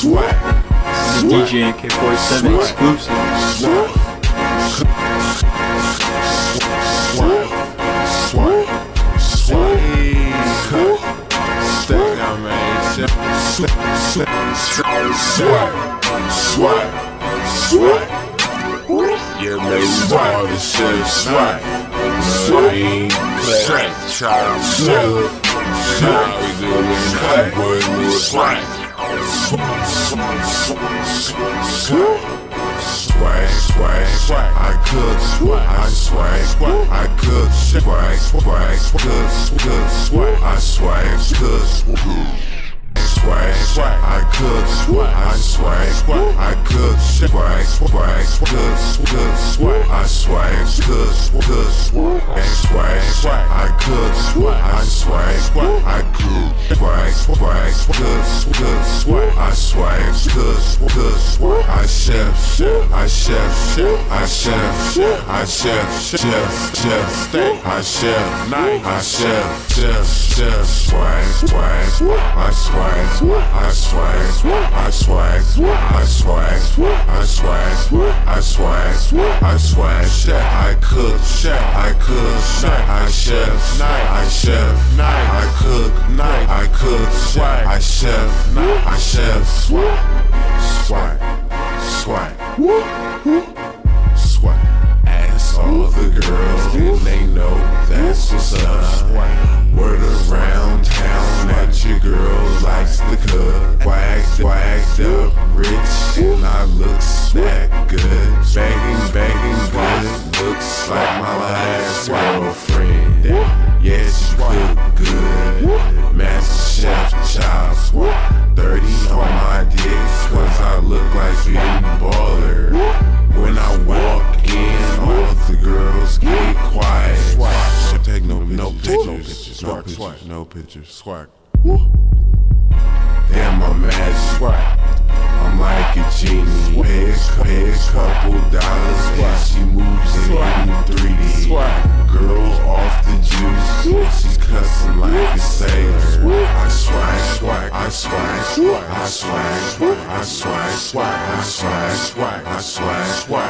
Swag. DJ AK47 exclusive. Swag. Swag. Swag. Cut. Step down, man. Swag. Swag. Swag. Yeah, man, all the shit. Swag. Swag. Swag. Child. Swag. Swag. We do it. Swag. Boy, we swag. Swag, swag, swag, I cook, swag, I swag, swag, I cook, swag, swag, cook, cook, swag, I swag, cook, swag, swag, I cook, I swag, swag, I cook, swag, swag, cook, cook, swag, I swag, cook, cook, swag, swag, swag, I cook, swag, I swag, swag, I cook, swag, swag, cook, cook, swag, I swag, cook, cook, swag, I chef, I chef, I chef, I chef, chef, chef, I chef, night, I chef, chef, chef, swag, swag, I swag, I swag, I swag, I swag, I swag, I swag, I swag, chef, I cook, chef, I cook, chef, I chef, night, I chef, night, I cook, night, I cook, swag, I chef, night, I chef, swag, swag, swag, swag. Ask all the girls, and they know that's what's up. Word around town that your girl likes the cut. Wagged, wagged up, rich, and I looks that good. Banging, banging good, looks like my last girlfriend. Yeah, she cook good. Master Chef chops, 30 on my dick, cause I look like a baller. When I walk in, all the girls get quiet. Swag. Take no pictures. No pictures. No pictures. No pictures. Swag. Couple dollars and she moves it in 3D. Girl off the juice. She's cussing like a sailor. I swag, swag, I swag, swag, I swag, swag, I swag, swag, I swag, swag, I swag, swag,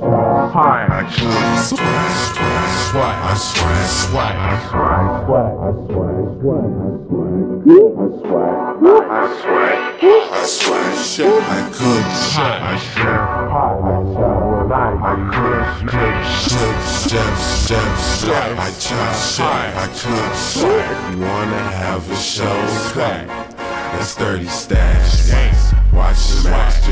Hi, I swag, swag, swag, I swag, I swag, I swag, I swag, I swag, I shit, I shit, I chef, I night, I chef, chef, chef, chef, chef, I chop, shit, I cook, shit. You wanna have a show. That's 30 stacks. Watching Master Chef,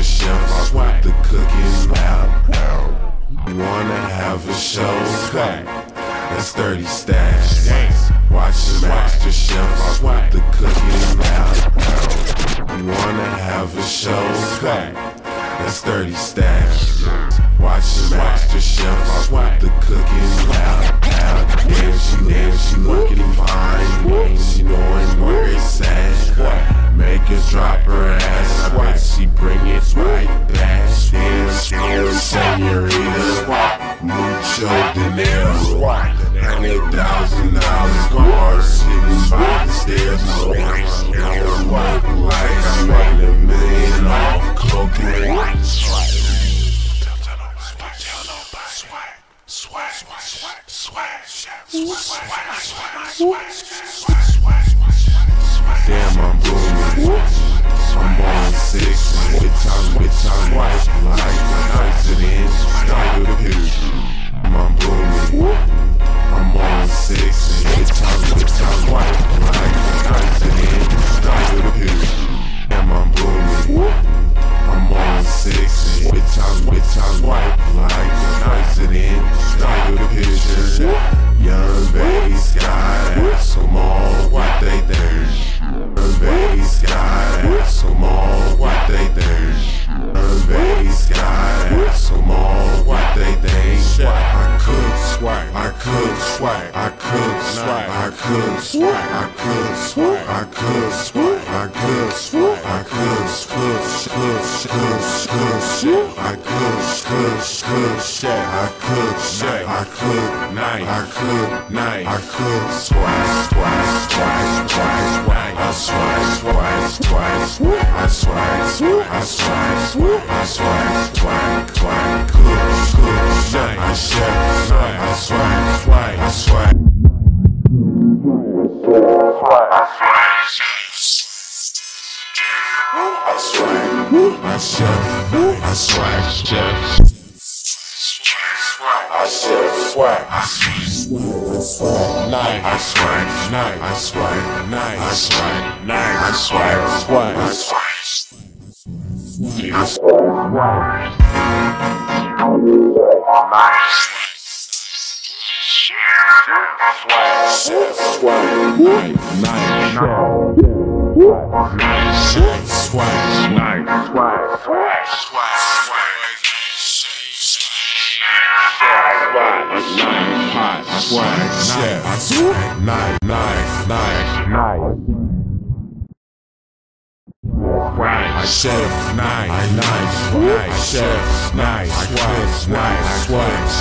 show? That's 30 stacks. Watching Master Chef, I put the cooking out. You wanna have a show? That's 30 stacks. Watching Master Chef, I put the cooking out. Damn, she, damn, she looking fine. She knowing Damn, I'm booming. I'm on six. Bitch, I'm, bitch, I'm white. Like the president. Start with a picture. I swag, I could could could could shit, I could could shit, I shit, I could night, I could night, I could swag, swag, swag, swag, swag, I swag, swag, swag, I swag, I swag, I swag, swag, could could shit, I swag, I swag, swag, I chef, I swag, chef. I chef, swag, I swag, night, I swag, night, I swag, night, I swag, night, I swag, swag, I swag, I swag, swag, swag, night, night, night. Swag, swag, night, swag, swag, swag, swag, swag, swag, night, night, night, night. I chef, night, night, night, chef, night, swag, night, swag,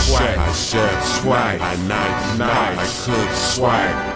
swag, I chef, swag, I night, night, I cook, swag,